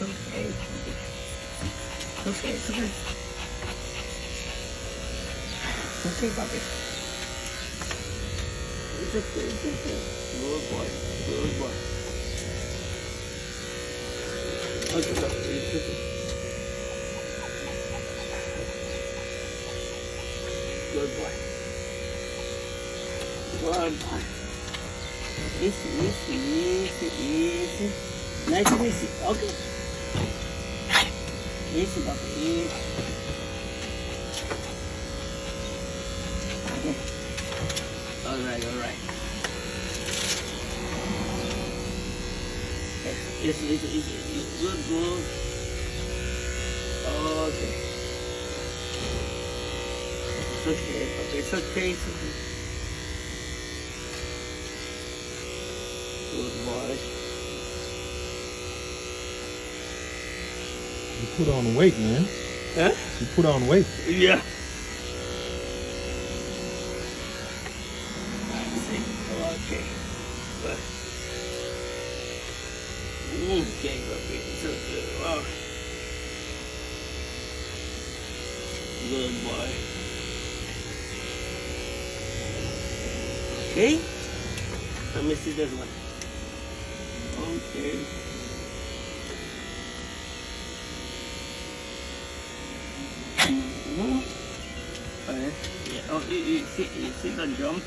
It's okay. It's okay. It's okay. It's okay, puppy. It's okay. It's okay. Good boy. Good boy. Okay. It's okay. Good boy. Good boy. Easy, easy, easy, easy. Nice and easy. Okay. Easy, puppy. Easy. Okay. All right, all right. Okay. Easy, easy, easy, easy. Good, good. Okay. It's okay. It's okay. It's okay. Good boy. You put on weight, man. Huh? You put on weight. Yeah. Okay. But, okay, puppy. So good. Oh. Good boy. Okay. Let me see this one. Okay. Oh, you, you see, you see the jump?